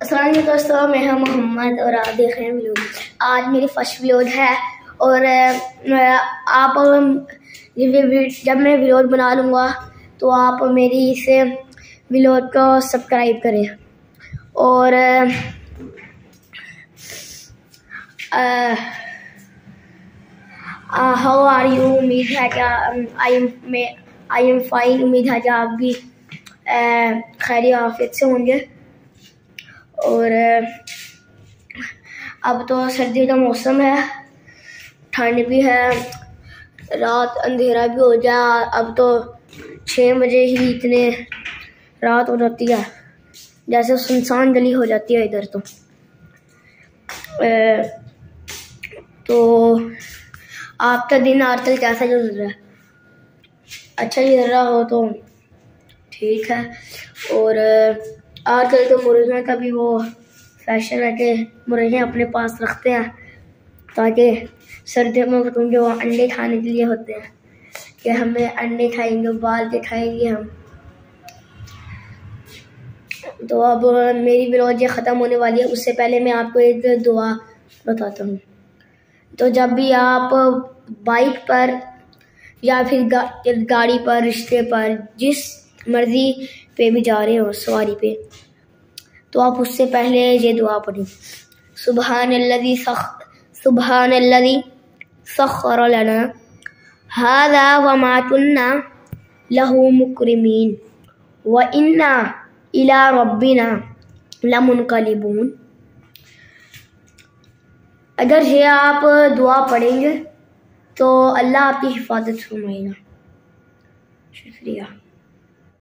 असलम दोस्तों मैं हूँ मोहम्मद और आप देख रहे हैं आज मेरी फ़र्स्ट व्लॉग है और आप जब मैं व्लॉग बना लूँगा तो आप मेरी इस व्लॉग को सब्सक्राइब करें। और हाउ आर यू उम्मीद है क्या आई एम मैं आई एम फाइन उम्मीद है कि आप भी खैर आफियत से होंगे। और अब तो सर्दी का मौसम है ठंड भी है रात अंधेरा भी हो जाए अब तो छः बजे ही इतने रात हो जाती है जैसे सुनसान गली हो जाती है इधर तो। ए, तो आपका दिन आजकल कैसा चल रहा है? अच्छा चल रहा हो तो ठीक है और आजकल तो मुर्गियों का भी वो फ़ैशन है कि मुर्गियाँ अपने पास रखते हैं ताकि सर्दियों में क्योंकि वो अंडे खाने के लिए होते हैं कि हमें अंडे खाएँगे बाल के खाएँगे हम। तो अब मेरी ब्लॉग ख़त्म होने वाली है उससे पहले मैं आपको एक दुआ बताता हूँ। तो जब भी आप बाइक पर या फिर गा, गाड़ी पर रिश्ते पर जिस मर्ज़ी पे भी जा रहे हो सवारी पे। तो आप उससे पहले ये दुआ पढ़ें सुबहान अल्लज़ी सुबहान अल्लज़ी सखर लना। हादा व माकुन्ना लहू मुकरमीन। व इन्ना इला रब्बिना लमुनकलिबून। अगर ये आप दुआ पढ़ेंगे तो अल्लाह आपकी हिफाजत फरमाएगा। शुक्रिया।